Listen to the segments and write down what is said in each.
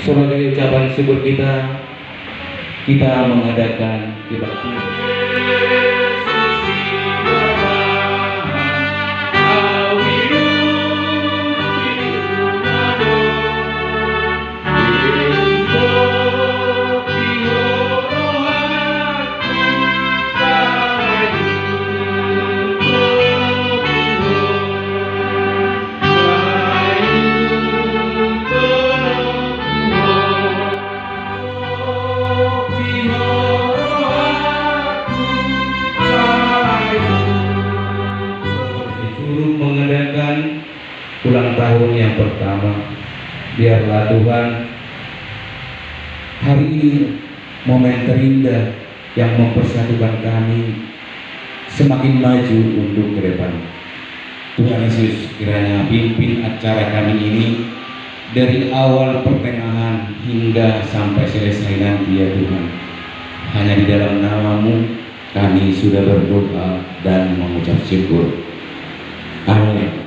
sebagai ucapan syukur kita kita mengadakan kebaktian. Pertama. Biarlah Tuhan hari ini momen terindah yang mempersatukan kami semakin maju untuk ke depan. Tuhan Yesus kiranya pimpin acara kami ini dari awal pertengahan hingga sampai selesai nanti ya Tuhan. Hanya di dalam namamu kami sudah berdoa dan mengucap syukur. Amin.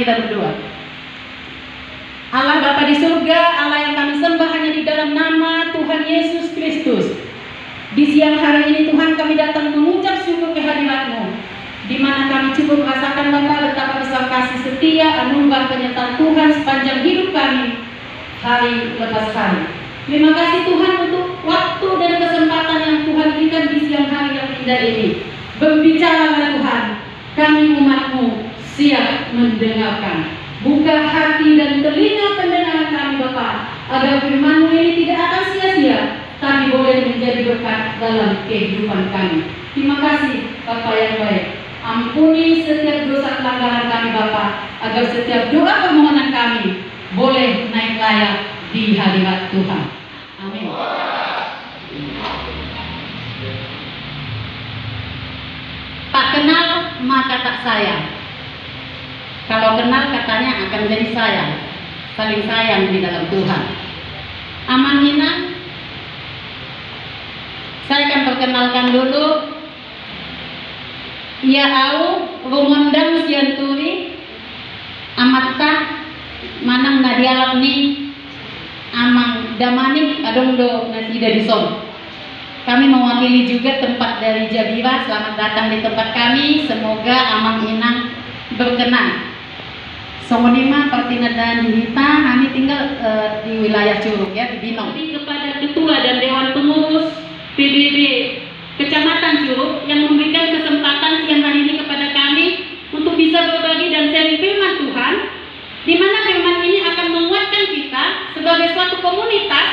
Kita berdoa. Allah Bapa di surga, Allah yang kami sembah hanya di dalam nama Tuhan Yesus Kristus. Di siang hari ini Tuhan kami datang mengucap syukur kehadiratmu di mana kami cukup merasakan Bapa betapa besar kasih setia, anugerah penyertaan Tuhan sepanjang hidup kami hari lepas hari. Terima kasih Tuhan untuk waktu dan kesempatan yang Tuhan berikan di siang hari yang indah ini. Berbicaralah Tuhan, kami umatmu siap mendengarkan. Buka hati dan telinga pendengaran kami Bapa, agar firman ini tidak akan sia-sia, tapi boleh menjadi berkat dalam kehidupan kami. Terima kasih Bapak yang baik. Ampuni setiap dosa pelanggaran kami Bapa, agar setiap doa permohonan kami boleh naik layak di hadirat Tuhan. Amin. Tak kenal maka tak sayang. Kalau kenal katanya akan jadi sayang, saling sayang di dalam Tuhan. Aman Nina, saya akan perkenalkan dulu Ia au rumondang sianturi amatta manang nadialak ni amang damani adong do nasida dison. Kami mewakili juga tempat dari Jabira. Selamat datang di tempat kami. Semoga amang inang berkenan. Songonima Partina dan Dihita, kami tinggal eh, di wilayah Curug ya, di Binong. Kepada Ketua dan Dewan Pengurus PBB Kecamatan Curug yang memberikan kesempatan siang hari ini kepada kami untuk bisa berbagi dan sharing firman Tuhan, di mana firman ini akan menguatkan kita sebagai suatu komunitas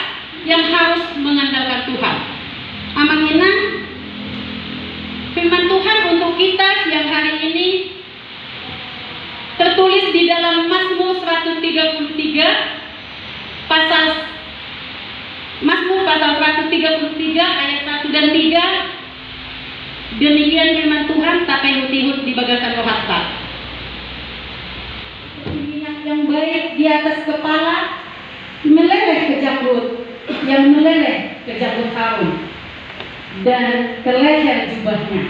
yang harus mengandalkan Tuhan. Amang Inang, firman Tuhan untuk kita siang hari ini tertulis di dalam Mazmur 133 pasal Mazmur pasal 133 ayat 1 dan 3 Demikian firman Tuhan tapi hut-hut di bagasan rohata Minyak yang baik di atas kepala meleleh ke janggut yang meleleh ke janggut Harun dan ke leher jubahnya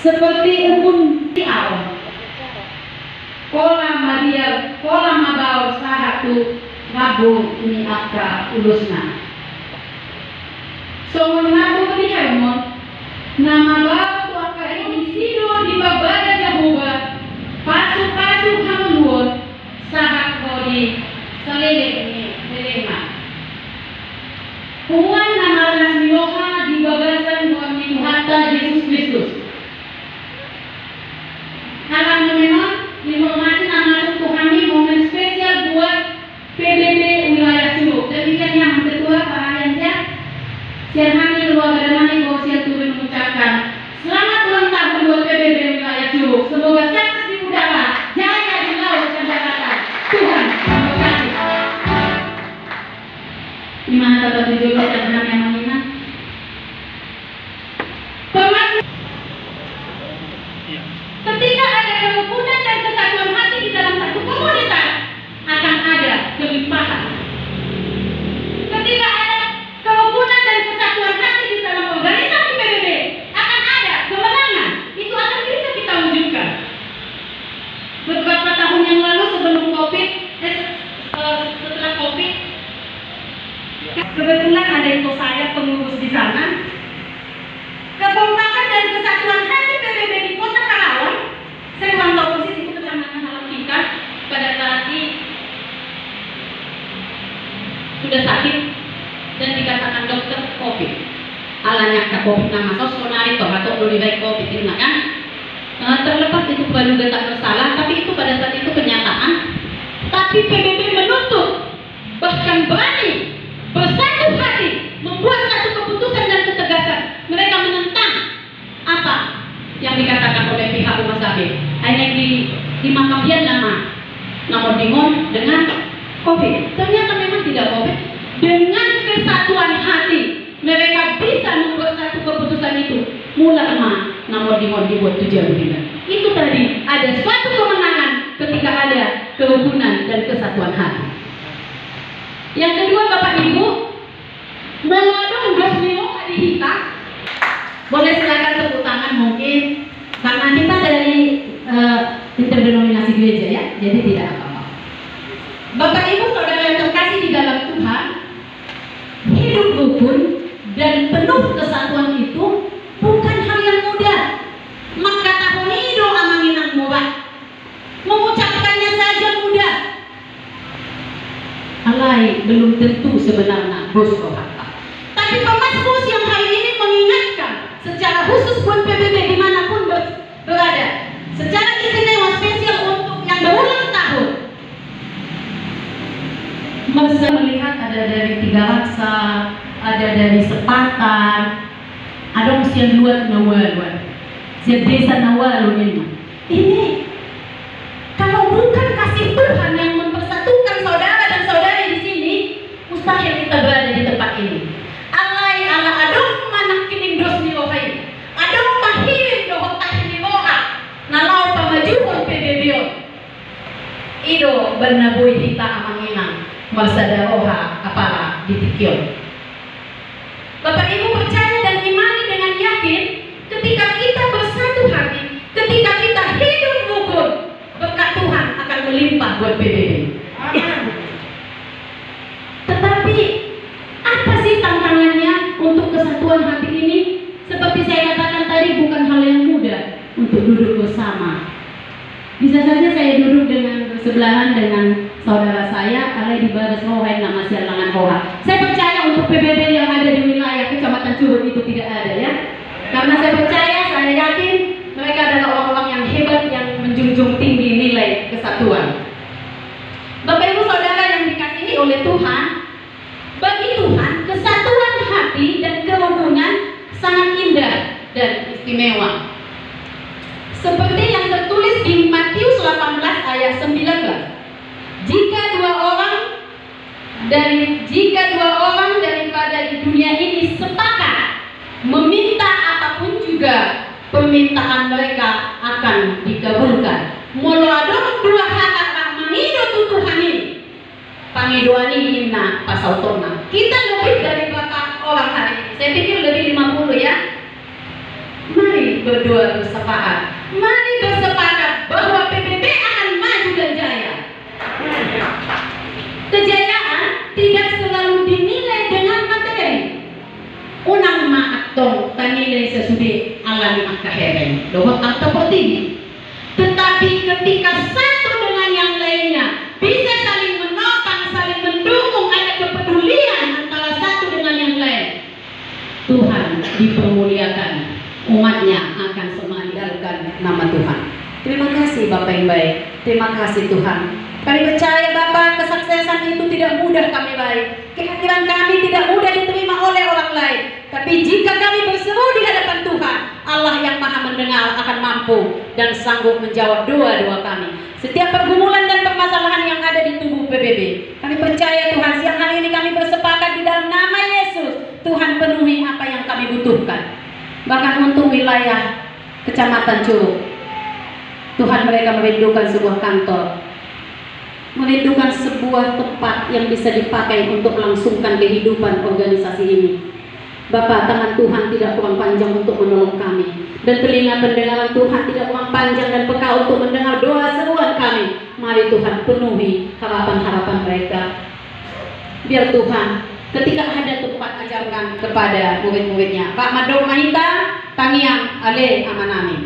seperti embun di awan Kola Maria, kola mabau sahatu ngabu ni akra ulusna. So nabu ni Hermon, na mabau tu akra ini sido di babada Jehovah, pasu-pasu hamunwon, sahat kodi salele ni melema. Kumuan na malas niyoha di bagasan buang ni Tuhata Yesus Kristus. Halang menon, informasi yang masuk ke kami momen spesial buat PBB wilayah Curug. Demikian yang ketua Pak Ariansyah. Kami keluarga Damani Gosial turun mengucapkan selamat ulang tahun buat PBB wilayah Curug. Semoga sukses di udara, jaya di laut dan daratan. Tuhan memberkati. Di mana Bapak tujuh belas dan enam yang mengingat? Termasuk Ketika ada kerukunan dan kesatuan hati di dalam satu komunitas, akan ada kelimpahan. Ketika ada kerukunan dan kesatuan hati di dalam organisasi PBB, akan ada kemenangan. Itu akan bisa kita wujudkan. Beberapa tahun yang lalu sebelum COVID, eh, eh, setelah COVID, kebetulan ada itu saya pengurus di sana, kekompakan dan kesatuan hati PBB di Kota Karawang saya kurang tahu persis itu kecamatan Halam Tingkat pada saat ini sudah sakit dan dikatakan dokter COVID alanya ke COVID nama sosonari toh atau udah baik COVID ini kan Eh, terlepas itu baru tak bersalah tapi itu pada saat itu kenyataan tapi PBB menuntut bahkan berani bersatu hati membuat satu keputusan dan ketegasan. Mereka menentang apa yang dikatakan oleh pihak rumah sakit. Hanya di di makambian nama namun dingon dengan covid. Ternyata memang tidak covid. Dengan kesatuan hati mereka bisa membuat satu keputusan itu. Mulai mah namun dingon dibuat tujuan kita itu tadi ada suatu kerukunan dan kesatuan hati. Yang kedua Masa melihat ada dari tiga raksa, ada dari sepatan, ada usia luar nawal, siap desa nawal ini. Ini kalau bukan kasih Tuhan yang mempersatukan saudara dan saudari di sini, mustahil kita berada di tempat ini. Alai ala adong manak kining dos ni rohai. Adong mahirin do hotah ni roha. Nalau pamajuhon PBBO. Ido bernabui kita amanginang. Masada roha apala ditikyon. Bapak Ibu percaya dan imani dengan yakin ketika kita bersatu hati, ketika kita hidup rukun, berkat Tuhan akan melimpah buat PBB. Tetapi apa sih tantangannya untuk kesatuan hati ini? Seperti saya katakan tadi bukan hal yang mudah untuk duduk bersama. Bisa saja saya duduk dengan bersebelahan dengan saudara saya, ada di baris rohan nama sialangan roha. Saya percaya untuk PBB yang ada di wilayah Kecamatan Curug itu tidak ada ya. Karena saya percaya, saya yakin mereka adalah orang-orang yang hebat yang menjunjung tinggi nilai kesatuan. Bapak Ibu Saudara yang dikasihi oleh Tuhan, bagi Tuhan kesatuan hati dan kerukunan sangat indah dan istimewa. Seperti yang tertulis di Matius 18 ayat 19. Jika dua orang dari jika dua orang daripada di dunia ini sepakat meminta apa pun juga permintaan mereka akan dikabulkan. Molo adon dua hak mangido tutuhan ini. Inna pasal tona. Kita lebih dari berapa orang hari ini? Saya pikir lebih 50 ya. Mari berdua bersepakat. Mari bersepakat bahwa PBB akan maju dan jaya. Kejayaan tidak selalu dinilai dengan materi. Unang maatong tanilai sesudah alami akaheren. Dohot ang. Tetapi ketika satu dengan yang lainnya bisa saling menopang, saling mendukung, ada kepedulian antara satu dengan yang lain. Tuhan dipermuliakan, umatnya akan semandalkan nama Tuhan. Terima kasih Bapak yang baik, terima kasih Tuhan. Kami percaya Bapak kesuksesan itu tidak mudah kami baik. Kehadiran kami tidak mudah diterima oleh orang lain. Tapi jika kami berseru di hadapan Tuhan, Allah yang maha mendengar akan mampu dan sanggup menjawab doa-doa kami. Setiap pergumulan dan permasalahan yang ada di tubuh PBB, kami percaya Tuhan siang hari ini kami bersepakat di dalam nama Yesus. Tuhan penuhi apa yang kami butuhkan. Bahkan untuk wilayah Kecamatan Curug, Tuhan mereka merindukan sebuah kantor, merindukan sebuah tempat yang bisa dipakai untuk melangsungkan kehidupan organisasi ini. Bapak, tangan Tuhan tidak kurang panjang untuk menolong kami. Dan telinga pendengaran Tuhan tidak kurang panjang dan peka untuk mendengar doa seruan kami. Mari Tuhan penuhi harapan-harapan mereka. Biar Tuhan ketika ada tempat ajarkan kepada murid-muridnya. Pak Mado Mahita, Tangiang Ale Amanami.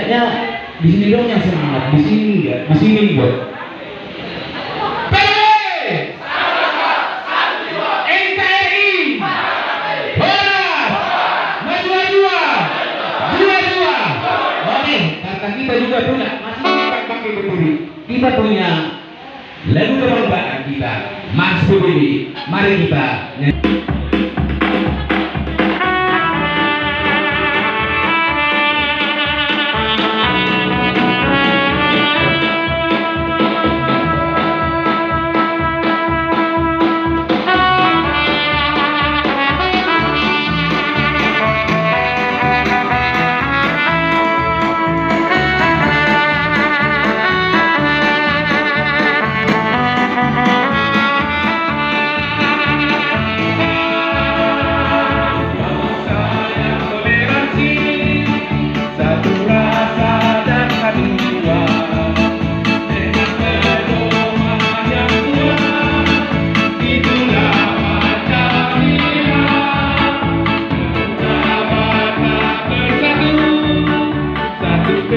Kayaknya di sini dong yang semangat, di sini enggak, di sini buat. Kita punya, lagu kebanggaan kita. Maksud ini mari kita nyanyi.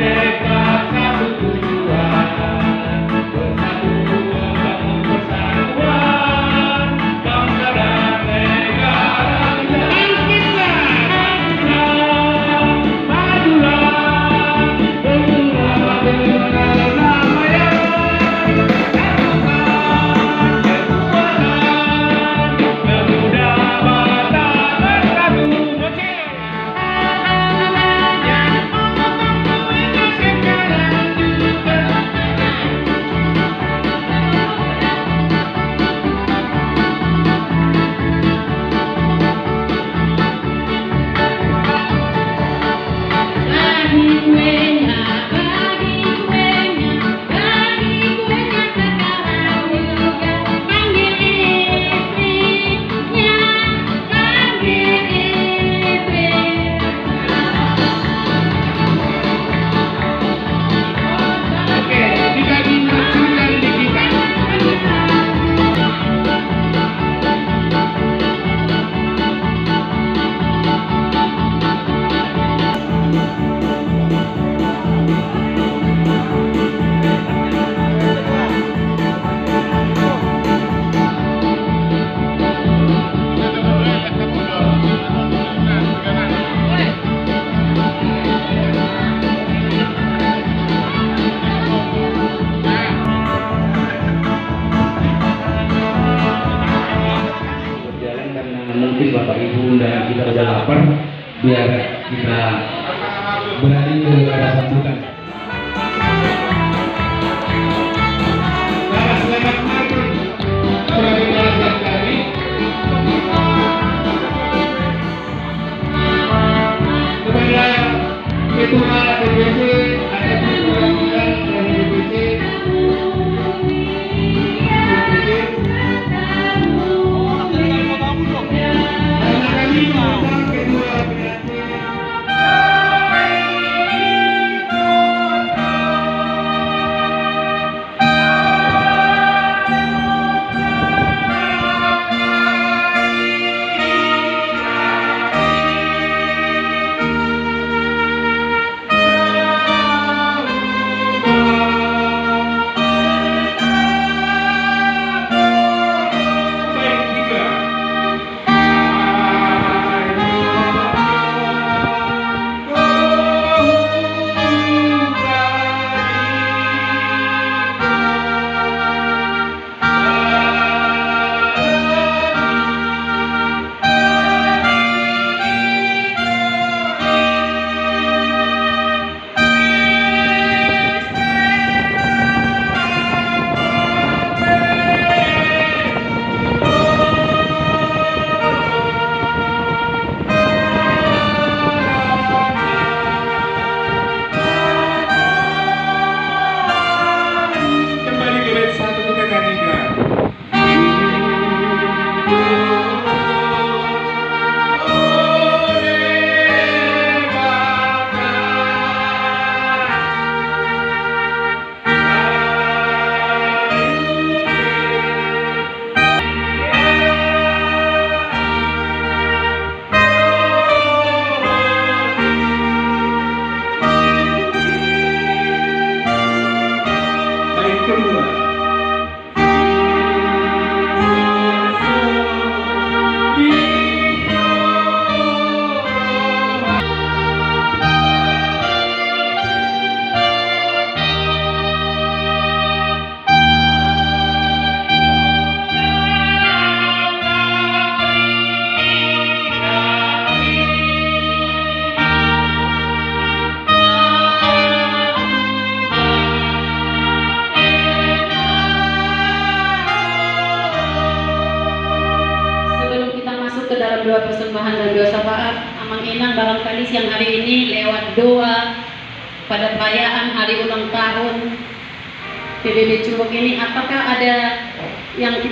Satu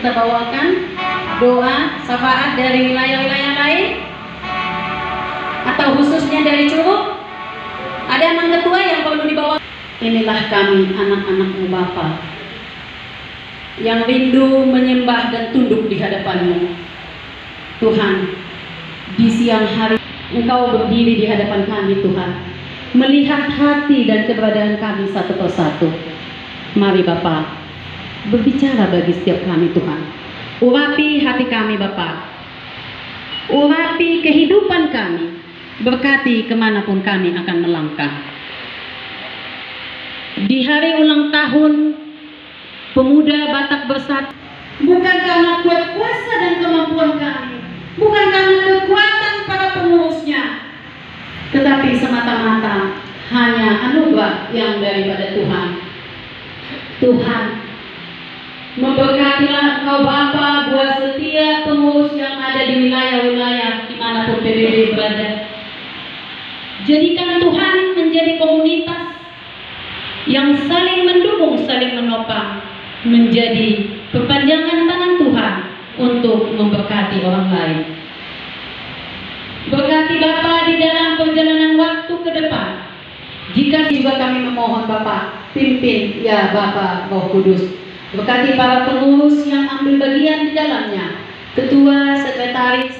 kita bawakan doa syafaat dari wilayah-wilayah lain? Atau khususnya dari Curug? Ada anak ketua yang perlu dibawa? Inilah kami anak-anakmu Bapa yang rindu menyembah dan tunduk di hadapanmu. Tuhan di siang hari Engkau berdiri di hadapan kami Tuhan. Melihat hati dan keberadaan kami satu persatu. Mari Bapak berbicara bagi setiap kami Tuhan. Urapi hati kami Bapak urapi kehidupan kami. Berkati ke mana pun kami akan melangkah. Di hari ulang tahun pemuda Batak Bersatu bukan karena kuat kuasa dan kemampuan kami bukan karena kekuatan para pengurusnya tetapi semata-mata hanya anugerah yang daripada Tuhan. Tuhan memberkatilah engkau Bapa buat setiap pengurus yang ada di wilayah-wilayah di mana pun PBB berada jadikan Tuhan menjadi komunitas yang saling mendukung, saling menopang menjadi perpanjangan tangan Tuhan untuk memberkati orang lain. Berkati Bapa di dalam perjalanan waktu ke depan. Jika juga kami memohon Bapa, pimpin ya Bapa Roh Kudus. Berkati para pengurus yang ambil bagian di dalamnya. Ketua, Sekretaris.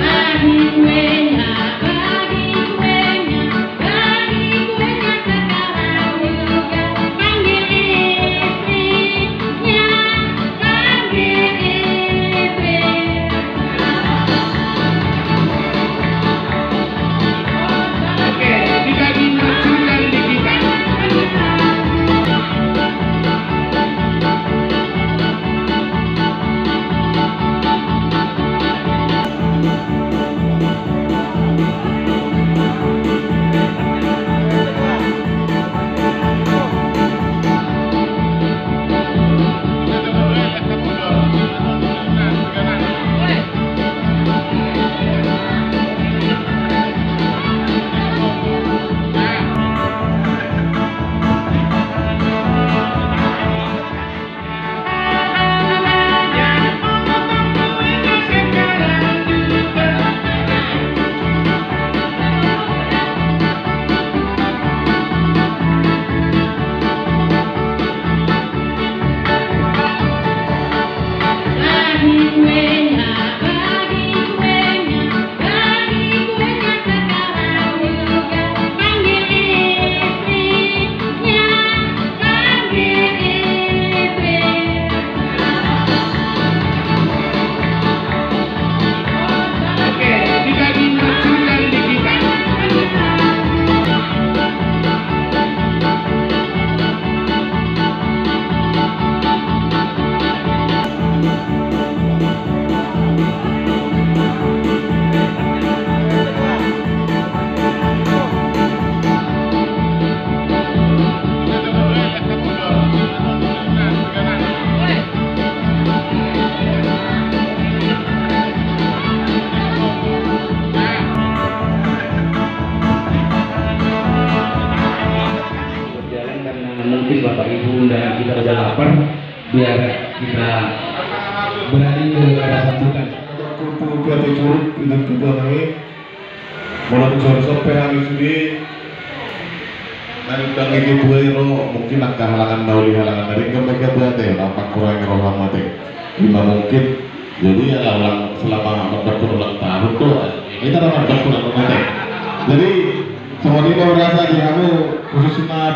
Bagi kuenya,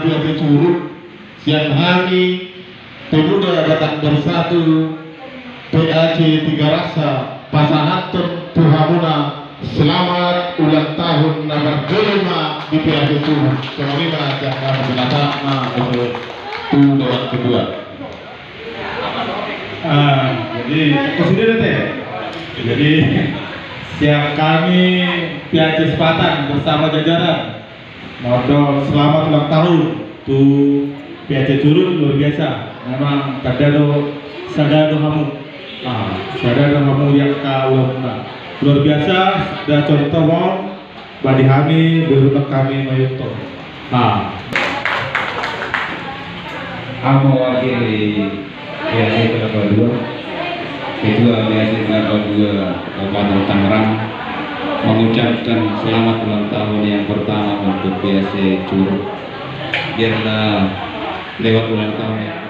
pihak curug siang hari pemuda datang bersatu. PAC Tiga Rasa Pasangatun Tuhamuna Selamat ulang tahun nomor kelima di pihak itu Semoga jangan berlama untuk tu dewan kedua. Ah, jadi ke sini teh. Jadi Siap kami PAC Sepatan bersama jajaran Modal selamat ulang tahun tu PAC Curug luar biasa. Memang kadado sadado kamu ah sadado kamu yang kau luar biasa dan contoh mau badi kami berubah kami mayuto. Ah. Aku mewakili PAC Kelapa Dua, Ketua PAC Kelapa Dua Kabupaten Tangerang mengucapkan selamat ulang tahun yang pertama untuk PAC Curug. Biarlah lewat ulang tahun yang.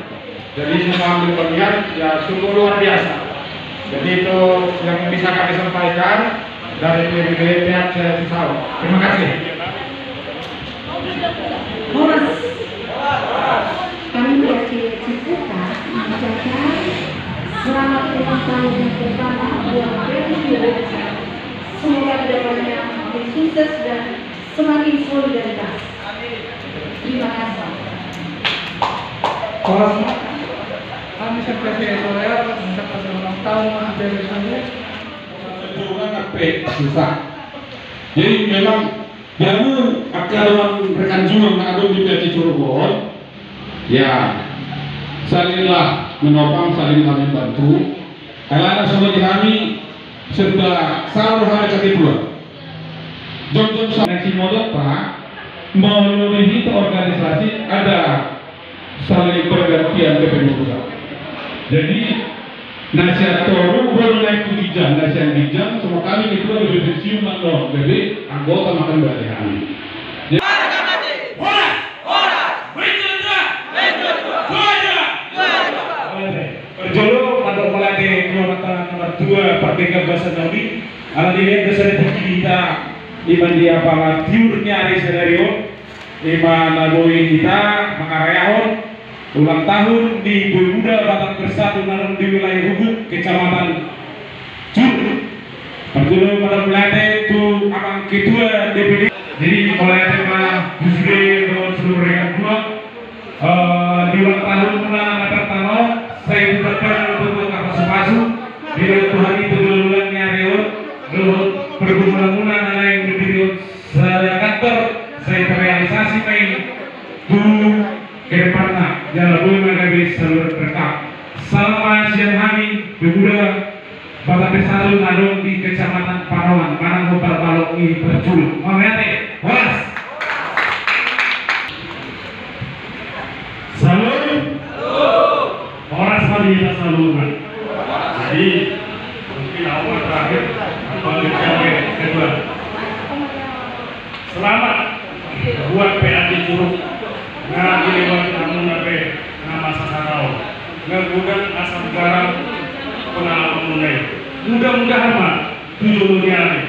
Jadi semua ambil bagian ya sungguh luar biasa. Jadi itu yang bisa kami sampaikan dari PBB PAC Cisau. Terima kasih. Horas. Sukses dan semakin solidaritas. Terima kasih. Horas kami seperti Soler mengucapkan ulang tahun dari kami. Juga ngape susah. Jadi memang jamu akan rekan jungang nak ada di PAC Cirebon. Ya, salinglah menopang, saling kami bantu. Kalau ada sama di kami serta selalu hari kaki pula. Jom-jom sama si modal Pak memenuhi organisasi ada saling pergantian kepengurusan. Jadi nasihat toru baru naik ke bijang, nasihat semua kami itu lebih pensiun loh, jadi anggota makan kami. Perjolo pada mulai kilometer nomor 2 Perdeka Bahasa Nabi Ala dilihat besar kita Iman dia pala tiurnya hari senario. Iman naboi kita Makarayahon Ulang tahun di Bui Muda Batak Bersatu Narum di wilayah Hubung Kecamatan Curug Perjolo pada mulai itu Abang ketua DPD Jadi mulai tema dan seluruh rekan dua Eh, di ulang tahun bulan pertama saya ucapkan untuk kapal sepasu bila Tuhan itu duluannya Rio Luhut pergumulan anak yang berdiri saya kantor saya terrealisasi main tu ke depannya jalan boleh mengagai seluruh rekap selama siang hari berbeda Besaru Ngadong di Kecamatan Parawan Balok ini berjuluk. Mamete, Walas Salut. Orang sekali kita saluran. Jadi mungkin awal terakhir atau mencapai kedua. Selamat buat PAD Curug. Ngaji lewat namun nabe nama sasarau. Ngegudan asam garam pengalaman mulai. Mudah-mudahan mah tujuh mulia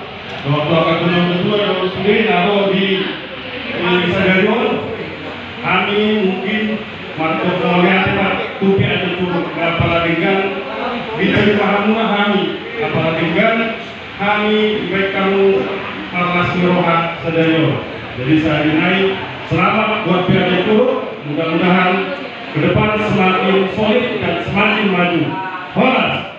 waktu akan gunung kedua yang sendiri naruh di di Sagarion, kami mungkin melihat tupi ada turun apalagi kan bisa dipahamuna kami. Apalagi kan kami baik kamu Marlas Miroha Sadayo jadi saya dinai selamat buat pihak itu. Mudah-mudahan ke depan semakin solid dan semakin maju. Horas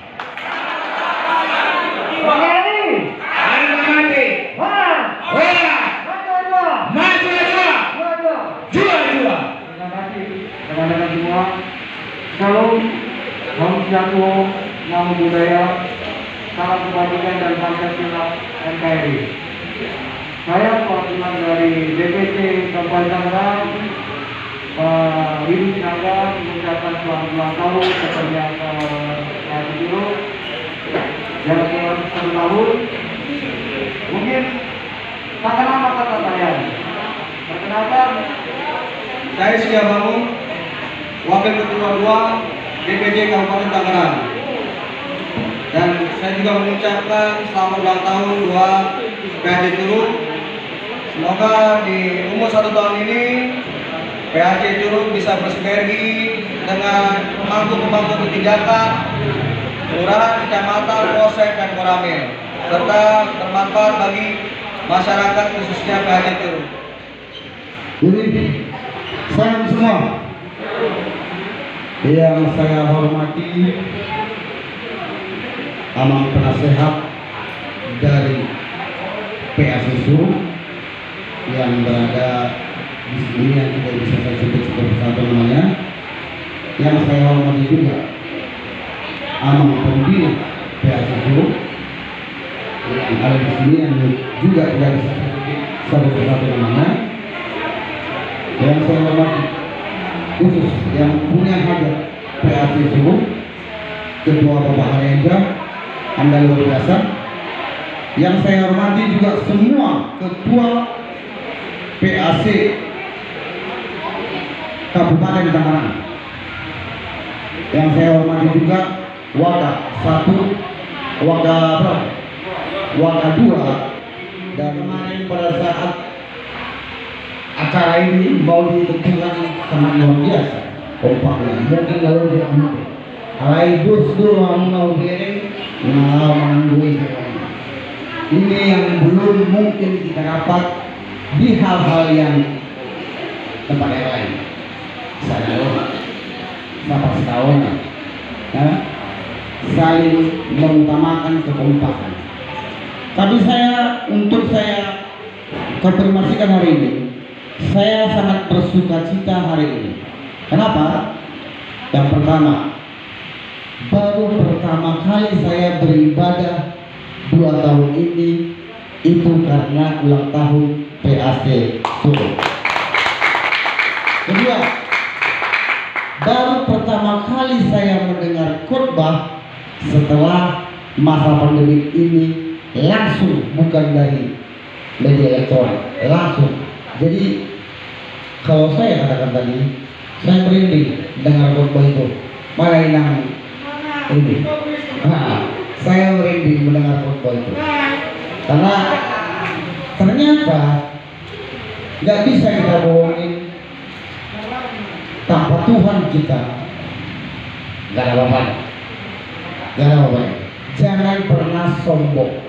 semua Salam Om Jatuh Nama Budaya Salam Kebajikan dan Pancasila NKRI Saya perwakilan dari DPC Kabupaten Tangerang Pak Widi Naga mengucapkan selamat ulang tahun kepada yang ke Biro Jalan Tuhan satu tahun. Mungkin kata nama kata saya? Perkenalkan saya Setia Bangun Wakil Ketua 2 DPJ Kabupaten Tangerang. dan saya juga mengucapkan selamat ulang tahun buat PHJ Curug semoga di umur satu tahun ini PHJ Curug bisa bersinergi dengan pemangku-pemangku kebijakan kelurahan, kecamatan, polsek, dan koramil serta bermanfaat bagi masyarakat khususnya PHJ Curug Jadi, salam semua yang saya hormati. Amang Penasehat dari PASSU yang berada di sini yang tidak bisa saya sebut seperti satu namanya. Yang saya hormati juga Amang Pembina PASSU yang ada di sini yang juga tidak bisa satu persatu namanya. Yang saya hormati khusus yang punya hajat PASSU Ketua Bapak Harenja Anda luar biasa. Yang saya hormati juga semua ketua PAC Kabupaten Tangerang. Yang saya hormati juga Waka satu Waka apa? Waka dua. Dan kemarin pada saat acara ini mau ditentukan sangat luar biasa. Kompaknya mungkin kalau dia mungkin Alai dulu mau giring nah menanggui ini yang belum mungkin kita dapat di hal-hal yang tempat yang lain. Saya siapa setahun ya, saling mengutamakan kekompakan. Tapi saya untuk saya konfirmasikan hari ini saya sangat bersuka cita hari ini. Kenapa? Yang pertama, baru pertama kali saya beribadah dua tahun ini itu karena ulang tahun PAC Solo. Kedua, baru pertama kali saya mendengar khotbah setelah masa pandemi ini langsung bukan dari media elektronik, langsung jadi kalau saya katakan tadi, saya merinding dengar khotbah itu. Mana yang ini? Nah, saya merinding mendengar khotbah itu. Karena ternyata nggak bisa kita bohongin tanpa Tuhan kita nggak ada apa-apa. Nggak ada apa-apa. Jangan pernah sombong.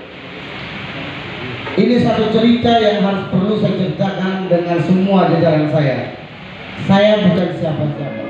Ini satu cerita yang harus perlu saya ceritakan dengan semua jajaran saya. Saya bukan siapa-siapa.